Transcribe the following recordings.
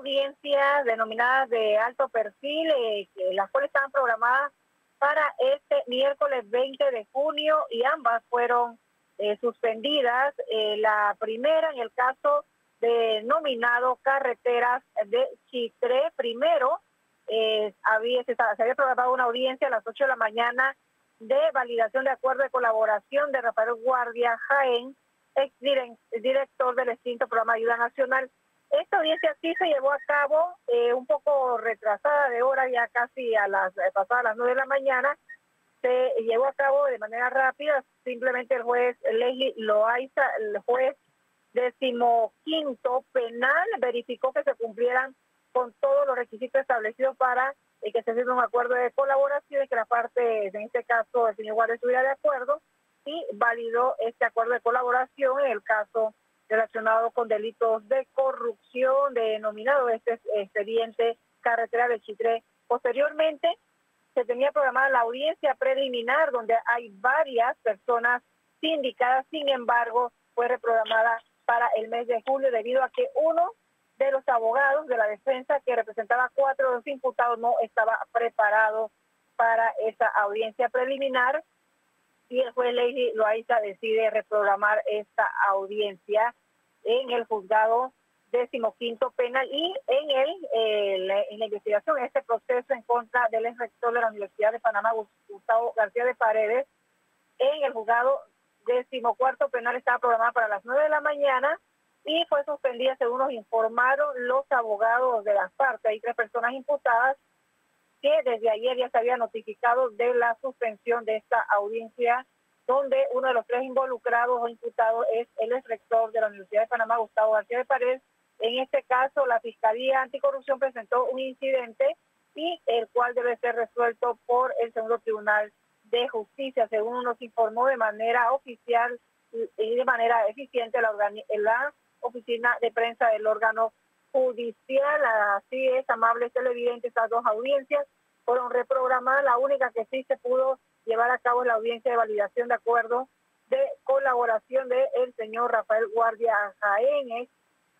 audiencias denominadas de alto perfil, eh, las cuales estaban programadas para este miércoles 20 de junio y ambas fueron eh, suspendidas. Eh, la primera en el caso de nominado Carreteras de Chitré. Primero, había, se, había programado una audiencia a las 8 de la mañana de validación de acuerdo de colaboración de Rafael Guardia Jaén, ex director del extinto programa ayuda nacional esta audiencia sí se llevó a cabo eh, un poco retrasada de hora, ya casi a las eh, pasadas las nueve de la mañana. Se llevó a cabo de manera rápida. Simplemente el juez Leslie Loaiza, el juez decimoquinto penal, verificó que se cumplieran con todos los requisitos establecidos para eh, que se firme un acuerdo de colaboración y que la parte, en este caso, el señor Guardia estuviera de acuerdo y validó este acuerdo de colaboración en el caso relacionado con delitos de corrupción, denominado este expediente carretera de Chitré. Posteriormente, se tenía programada la audiencia preliminar donde hay varias personas sindicadas, sin embargo, fue reprogramada para el mes de julio debido a que uno de los abogados de la defensa que representaba cuatro de los imputados no estaba preparado para esa audiencia preliminar y el juez Lady Loaiza decide reprogramar esta audiencia en el juzgado decimoquinto penal y en el en la investigación, en este proceso en contra del ex rector de la Universidad de Panamá, Gustavo García de Paredes, en el juzgado decimocuarto penal estaba programada para las nueve de la mañana y fue suspendida según nos informaron los abogados de las partes. Hay tres personas imputadas que desde ayer ya se había notificado de la suspensión de esta audiencia donde uno de los tres involucrados o imputados es el ex rector de la Universidad de Panamá, Gustavo García de Paredes. En este caso, la Fiscalía Anticorrupción presentó un incidente y el cual debe ser resuelto por el segundo Tribunal de Justicia, según nos informó de manera oficial y de manera eficiente la, la oficina de prensa del órgano judicial. Así es, amables televidentes, estas dos audiencias fueron reprogramadas. La única que sí se pudo llevar a cabo la audiencia de validación de acuerdo de colaboración del el señor Rafael Guardia Jaén,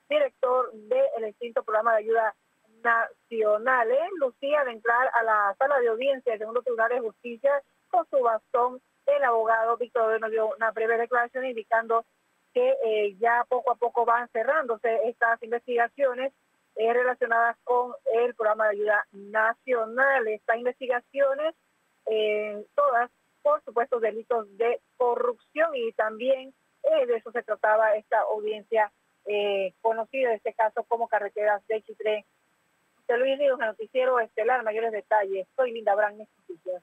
director del extinto programa de ayuda nacional. En Lucía de entrar a la sala de audiencia del segundo tribunal de justicia con su bastón. El abogado Víctor nos dio una breve declaración indicando que eh, ya poco a poco van cerrándose estas investigaciones eh, relacionadas con el programa de ayuda nacional. Estas investigaciones eh, todas, por supuesto, delitos de corrupción y también eh, de eso se trataba esta audiencia eh, conocida, en este caso como Carreteras de Chitré. José Luis Ríos, noticiero estelar, mayores detalles. Soy Linda Brand, Noticias.